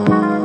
Oh.